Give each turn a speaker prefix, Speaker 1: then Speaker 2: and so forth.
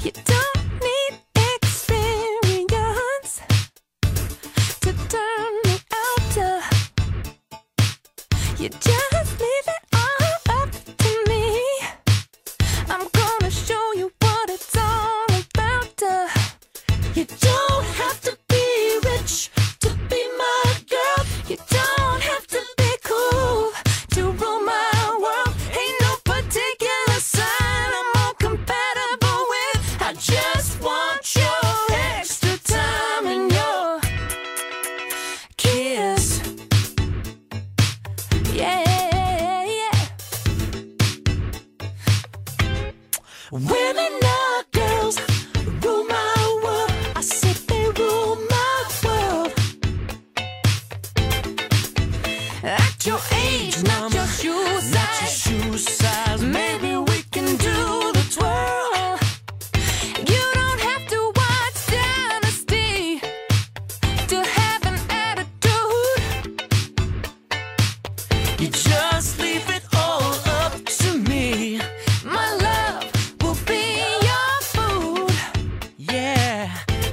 Speaker 1: You don't need experience to turn me out. You just Women are girls, rule my world. I said they rule my world. At your age, not your shoe size.
Speaker 2: Not your shoe size.